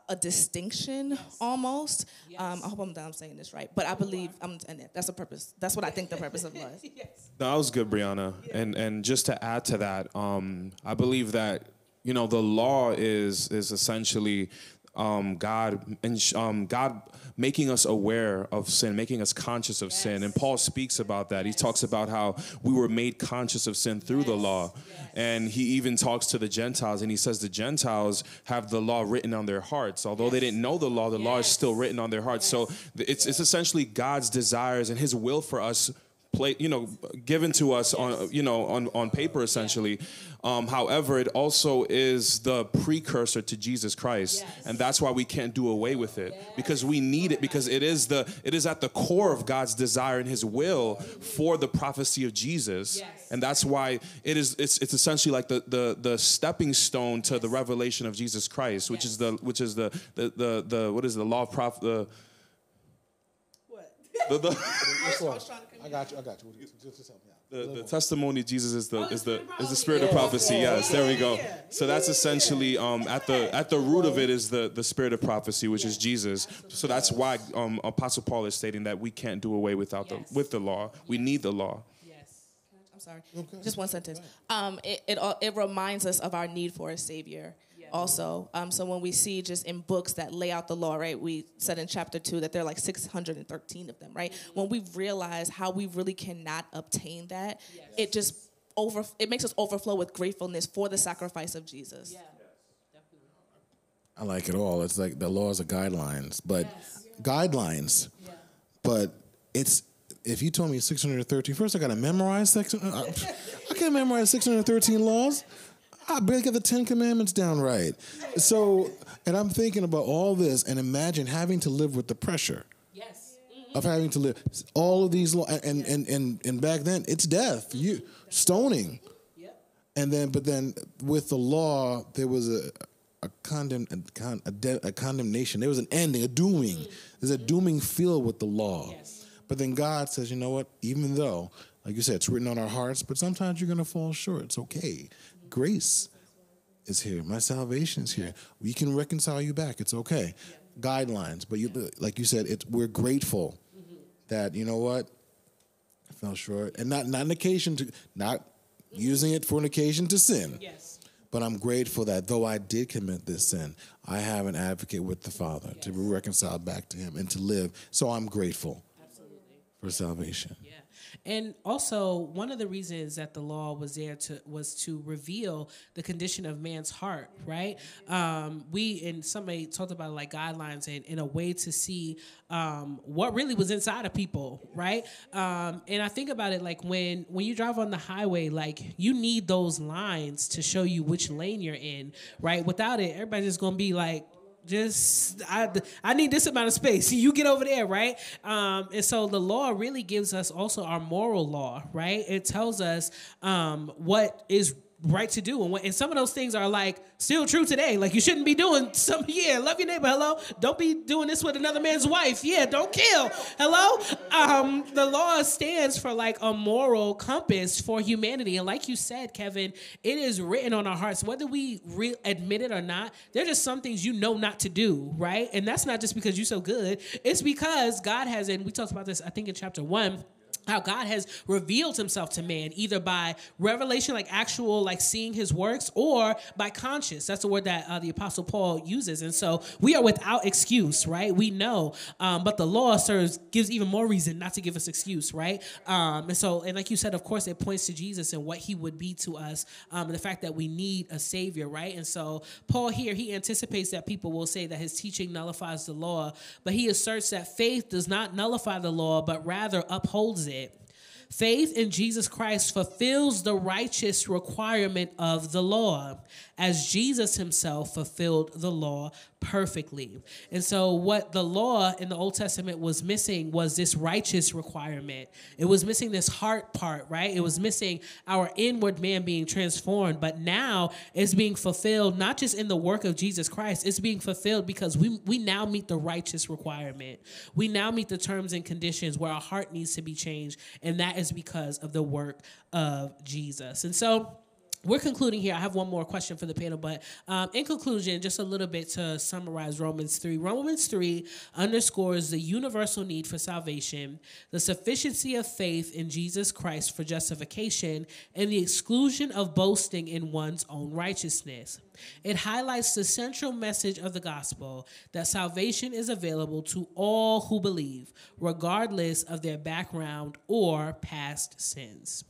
a distinction almost. Um, I hope I'm, I'm saying this right, but I believe I'm, and that's the purpose. That's what I think the purpose of law is. No, that was good, Brianna. And and just to add to that, um, I believe that you know the law is is essentially um, God and um, God making us aware of sin, making us conscious of sin. And Paul speaks about that. He talks about how we were made conscious of sin through the law. And he even talks to the Gentiles and he says the Gentiles have the law written on their hearts. Although they didn't know the law, the law is still written on their hearts. So it's, it's essentially God's desires and his will for us play, you know, given to us on, you know, on, on paper essentially. Um, however, it also is the precursor to Jesus Christ, and that's why we can't do away with it because we need it because it is the it is at the core of God's desire and His will for the prophecy of Jesus, and that's why it is it's it's essentially like the the the stepping stone to the revelation of Jesus Christ, which is the which is the the the, the what is the law of prophet the the, the, I got you. I got you. Just, just help me out. The, the testimony of Jesus is the is the is the spirit of prophecy. Yes, there we go. So that's essentially um, at the at the root of it is the the spirit of prophecy, which is Jesus. So that's why um, Apostle Paul is stating that we can't do away without the with the law. We need the law. Yes. I'm sorry. Just one sentence. Um, it, it all- it reminds us of our need for a savior. Also. Um, so when we see just in books that lay out the law, right? We said in chapter two that there are like 613 of them, right? When we realize how we really cannot obtain that, it just over it makes us overflow with gratefulness for the sacrifice of Jesus. Yeah. I like it all. It's like the laws are guidelines, but guidelines. Yeah. But it's if you told me 613, first I got to memorize section. I, I can't memorize 613 laws. I barely get the Ten Commandments down right. So, and I'm thinking about all this, and imagine having to live with the pressure Yes. Mm-hmm. of having to live all of these laws. And and and and back then, it's death. You stoning. Yep. And then, but then with the law, there was a a condemn a, con, a, de, a condemnation. There was an ending, a dooming. Mm-hmm. There's a mm-hmm. dooming feel with the law. Yes. But then God says, you know what? Even though, like you said, it's written on our hearts, but sometimes you're gonna fall short. It's okay. Grace is here. My salvation is here. We can reconcile you back. It's okay. Guidelines, but you, like you said, it's we're grateful that you know what I fell short, and not not an occasion to not using it for an occasion to sin. Yes. But I'm grateful that though I did commit this sin, I have an advocate with the Father to be reconciled back to Him and to live. So I'm grateful for salvation. Yeah. And also one of the reasons that the law was there to was to reveal the condition of man's heart, right? Um, we and somebody talked about like guidelines and in a way to see um, what really was inside of people, right? Um, and I think about it like when when you drive on the highway, like you need those lines to show you which lane you're in, right? Without it, everybody's just gonna be like just I, I need this amount of space. You get over there right? Um, and so the law really gives us also our moral law right? It tells us um, what is right to do. And, and some of those things are like still true today. Like you shouldn't be doing some yeah love your neighbor hello? Don't be doing this with another man's wife. Yeah don't kill hello? Um, the law stands for like a moral compass for humanity. And like you said kevin it is written on our hearts. Whether we re- admit it or not there are just some things you know not to do right? And that's not just because you're so good. It's because god has and we talked about this i think in chapter one how God has revealed himself to man either by revelation, like actual, like seeing his works, or by conscience. That's the word that uh, the Apostle Paul uses. And so we are without excuse, right? We know, um, but the law serves gives even more reason not to give us excuse, right? Um, and so, and like you said, of course, it points to Jesus and what he would be to us, um, and the fact that we need a savior, right? And so Paul here he anticipates that people will say that his teaching nullifies the law, but he asserts that faith does not nullify the law, but rather upholds it. Faith in Jesus Christ fulfills the righteous requirement of the law, as Jesus himself fulfilled the law perfectly. And so, what the law in the Old Testament was missing was this righteous requirement. It was missing this heart part, right? It was missing our inward man being transformed. But now it's being fulfilled not just in the work of Jesus Christ, it's being fulfilled because we, we now meet the righteous requirement. We now meet the terms and conditions where our heart needs to be changed. And that is because of the work of Jesus. And so, we're concluding here. I have one more question for the panel, but um, in conclusion, just a little bit to summarize Romans 3. Romans 3 underscores the universal need for salvation, the sufficiency of faith in Jesus Christ for justification, and the exclusion of boasting in one's own righteousness. It highlights the central message of the gospel that salvation is available to all who believe, regardless of their background or past sins.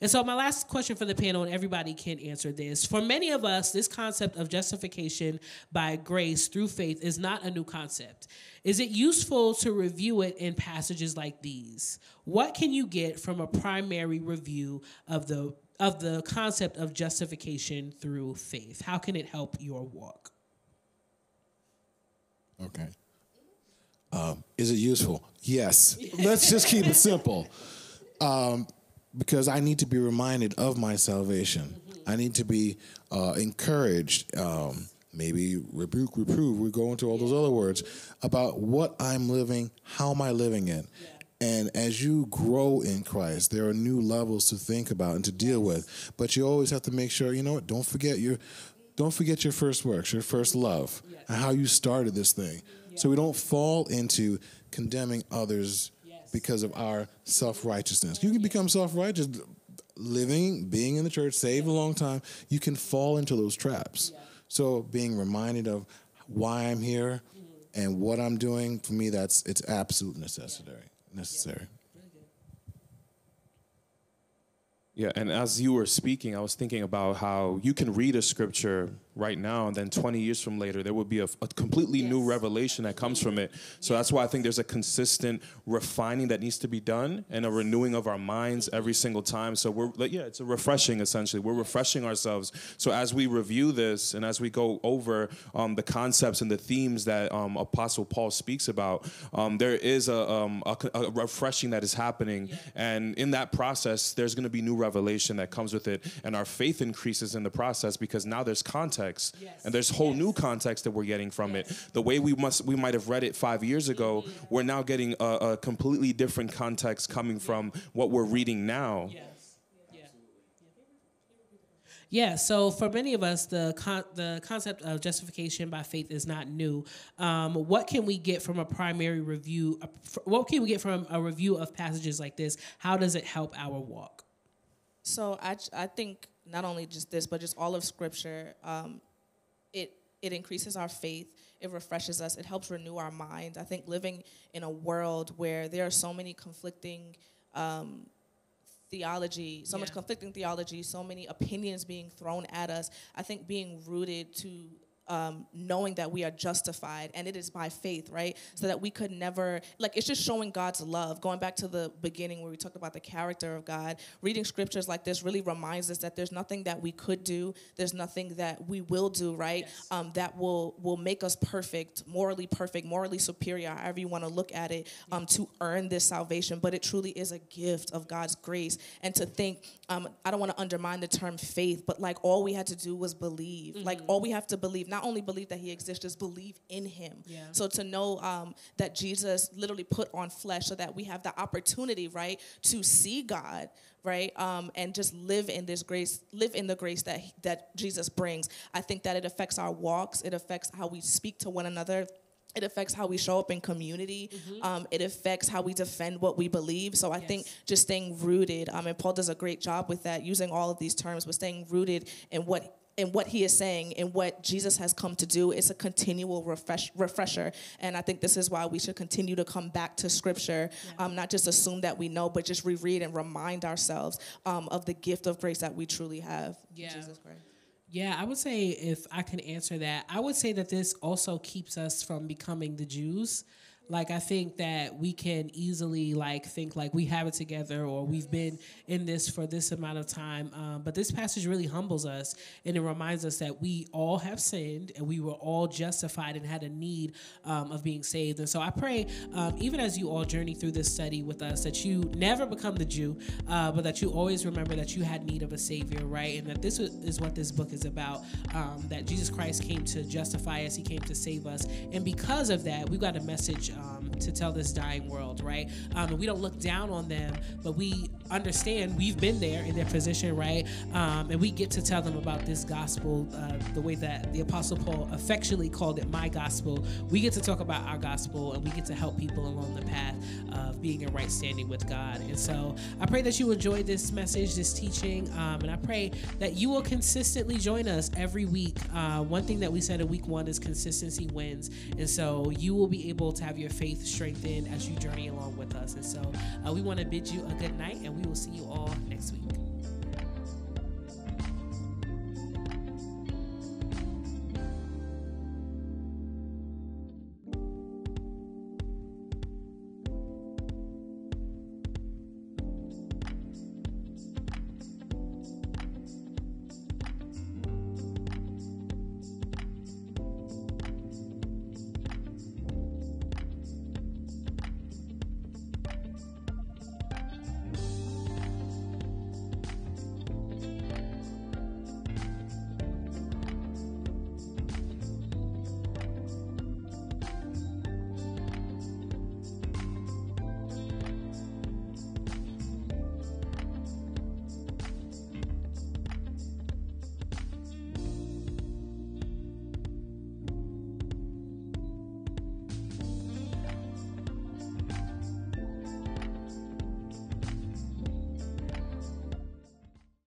And so, my last question for the panel, and everybody can answer this. For many of us, this concept of justification by grace through faith is not a new concept. Is it useful to review it in passages like these? What can you get from a primary review of the of the concept of justification through faith? How can it help your walk? Okay. Um, is it useful? Yes. Let's just keep it simple. Um, because I need to be reminded of my salvation. I need to be uh, encouraged, um, maybe rebuke, reprove. We go into all those other words about what I'm living, how am I living it. And as you grow in Christ, there are new levels to think about and to deal with. But you always have to make sure, you know what, don't forget your don't forget your first works, your first love, and how you started this thing. So we don't fall into condemning others because of our self righteousness. You can become self righteous living, being in the church, saved a long time. You can fall into those traps. So being reminded of why I'm here mm-hmm. and what I'm doing, for me, that's it's absolute necessary. Necessary. Yeah, and as you were speaking, I was thinking about how you can read a scripture right now, and then 20 years from later, there would be a, a completely new revelation that comes from it. So that's why I think there's a consistent refining that needs to be done and a renewing of our minds every single time. So we're, like, yeah, it's a refreshing essentially. We're refreshing ourselves. So as we review this and as we go over um, the concepts and the themes that um, Apostle Paul speaks about, um, there is a, um, a, a refreshing that is happening. And in that process, there's going to be new revelation that comes with it. And our faith increases in the process because now there's context Yes. and there's whole new context that we're getting from it. The way we must we might have read it five years ago, we're now getting a, a completely different context coming from what we're reading now. Yes. Yeah. Yeah. So for many of us, the con- the concept of justification by faith is not new. Um, what can we get from a primary review? a- f- What can we get from a review of passages like this? How does it help our walk? So I, I think not only just this, but just all of Scripture, um, it it increases our faith. It refreshes us. It helps renew our minds. I think living in a world where there are so many conflicting um, theology, so much conflicting theology, so many opinions being thrown at us. I think being rooted to um, knowing that we are justified and it is by faith, right? So that we could never, like, it's just showing God's love. Going back to the beginning where we talked about the character of God, reading scriptures like this really reminds us that there's nothing that we could do, there's nothing that we will do, right? Um, that will will make us perfect, morally perfect, morally superior, however you want to look at it, um, to earn this salvation. But it truly is a gift of God's grace. And to think, um, I don't want to undermine the term faith, but like all we had to do was believe. Like all we have to believe, not only believe that He exists, just believe in Him. Yeah. So to know um, that Jesus literally put on flesh, so that we have the opportunity, right, to see God, right, um, and just live in this grace, live in the grace that that Jesus brings. I think that it affects our walks. It affects how we speak to one another. It affects how we show up in community. Um, it affects how we defend what we believe. So I think just staying rooted, um, and Paul does a great job with that, using all of these terms, but staying rooted in what in what he is saying and what Jesus has come to do. It's a continual refresh, refresher. And I think this is why we should continue to come back to scripture, um, not just assume that we know, but just reread and remind ourselves um, of the gift of grace that we truly have Yeah. Jesus Christ. Yeah, I would say if I can answer that, I would say that this also keeps us from becoming the Jews. Like I think that we can easily like think like we have it together or we've been in this for this amount of time. Um, but this passage really humbles us and it reminds us that we all have sinned and we were all justified and had a need um, of being saved. And so I pray, um, even as you all journey through this study with us, that you never become the Jew, uh, but that you always remember that you had need of a Savior, right? And that this is what this book is about. Um, that Jesus Christ came to justify us, He came to save us, and because of that, we've got a message um, to tell this dying world, right? Um, and we don't look down on them, but we understand we've been there in their position, right? Um, and we get to tell them about this gospel, uh, the way that the Apostle Paul affectionately called it, my gospel. We get to talk about our gospel, and we get to help people along the path of being in right standing with God. And so I pray that you enjoyed this message, this teaching, um, and I pray that you will consistently join us every week. Uh, one thing that we said in week one is consistency wins, and so you will be able to have your faith strengthened as you journey along with us. And so uh, we want to bid you a good night, and we will see you all next week.